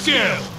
skill!